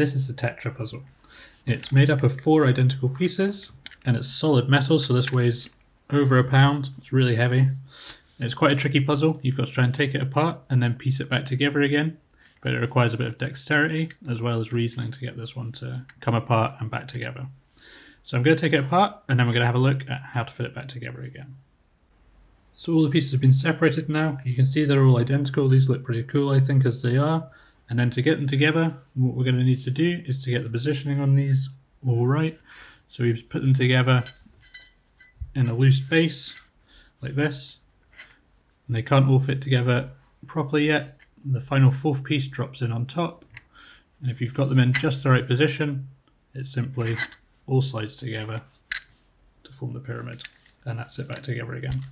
This is the Tetra puzzle. It's made up of four identical pieces and it's solid metal, so this weighs over a pound. It's really heavy. It's quite a tricky puzzle. You've got to try and take it apart and then piece it back together again. But it requires a bit of dexterity as well as reasoning to get this one to come apart and back together. So I'm going to take it apart and then we're going to have a look at how to fit it back together again. So all the pieces have been separated now. You can see they're all identical. These look pretty cool, I think, as they are. And then to get them together, what we're going to need to do is to get the positioning on these all right. So we put them together in a loose base, like this. And they can't all fit together properly yet. The final fourth piece drops in on top. And if you've got them in just the right position, it simply all slides together to form the pyramid. And that's it back together again.